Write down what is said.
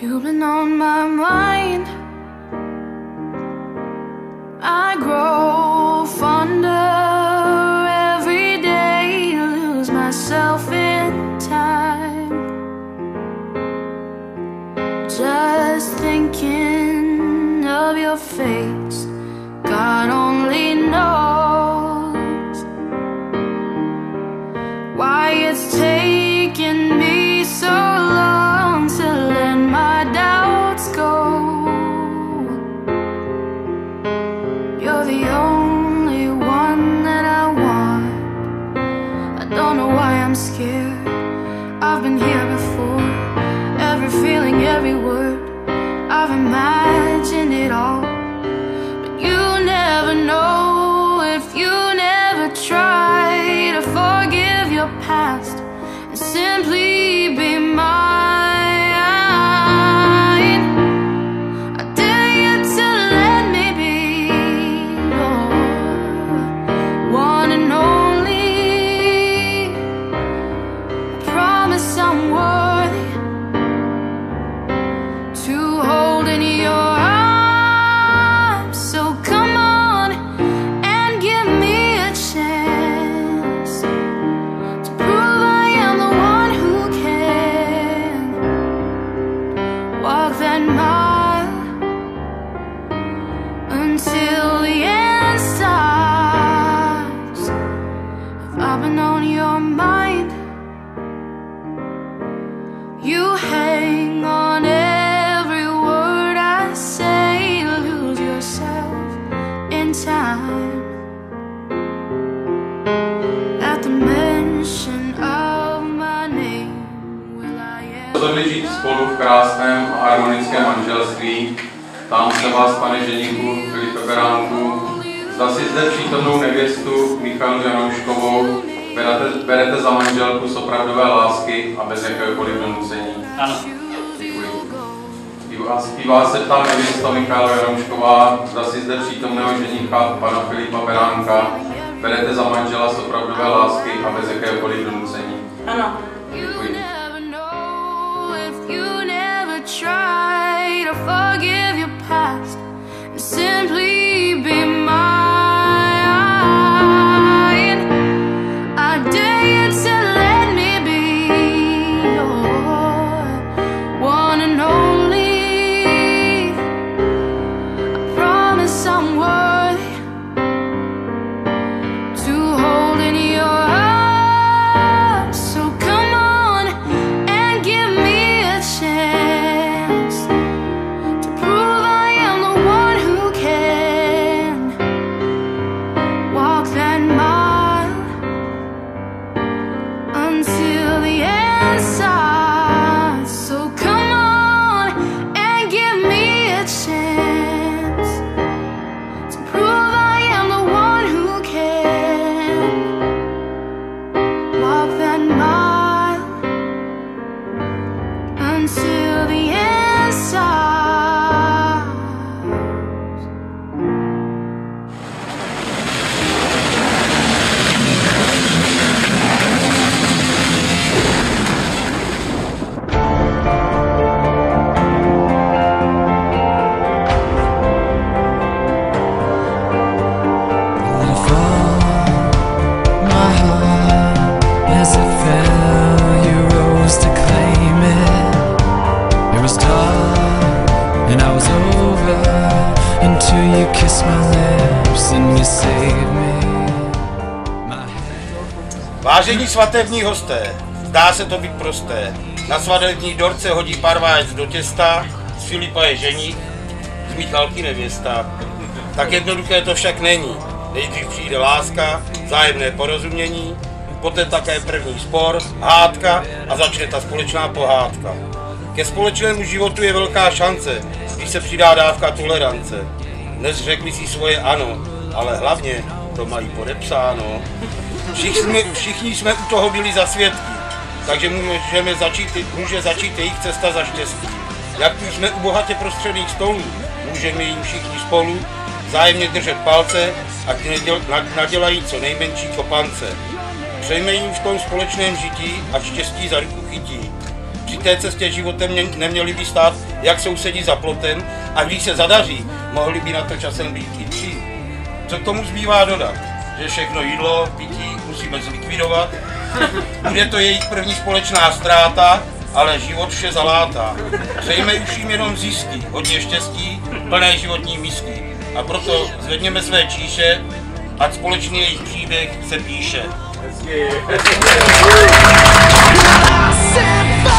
You've been on my mind. I grow in time. At the mention of my name, will I ever Rozhodli žít spolu v krásném a harmonickém manželství. Tam se vás, pane ženíku Filipe Beránku, zda si zde přítomnou nevěstu Michalu Janouškovou berete, berete za manželku z opravdové lásky a bez jakéhokoliv donucení. Ano. Vás, I vás se ptá nevěsta Michala Janoušková, zda si zde přítomného ženícha pana Filipa Beránka berete za manžela z opravdové lásky a bez jakéhokoliv donucení. Ano. You Děkuji. never know if you never try to forgive your past and simply be to prove Vážení svatební hosté, zdá se to být prosté. Na svatební dorce hodí parváč do těsta, z Filipa je ženík, z Michalky nevěsta. Tak jednoduché to však není. Nejdřív přijde láska, zájemné porozumění, poté také první spor, hádka a začne ta společná pohádka. Ke společnému životu je velká šance, když se přidá dávka tolerance. Dnes řekli si svoje ano, ale hlavně to mají podepsáno. Všichni, všichni jsme u toho byli za svědky, takže můžeme začít, může začít jejich cesta za štěstí. Jak už jsme u bohatě prostředných stolů, můžeme jim všichni spolu zájemně držet palce a nadělají co nejmenší kopance. Přejme jim v tom společném žití a štěstí za ruku chytí. Při té cestě životem mě, neměli by stát, jak sousedí za plotem a když se zadaří, mohli by na to časem být i tři. Co k tomu zbývá dodat? Že všechno jídlo, pití musíme zlikvidovat. Bude to jejich první společná ztráta, ale život vše zalátá. Přejme už jim jenom zisky, hodně štěstí, plné životní misky. A proto zvedněme své číše, ať společný jejich příběh se píše. Cause